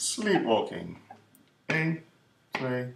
sleepwalking. 1, 3,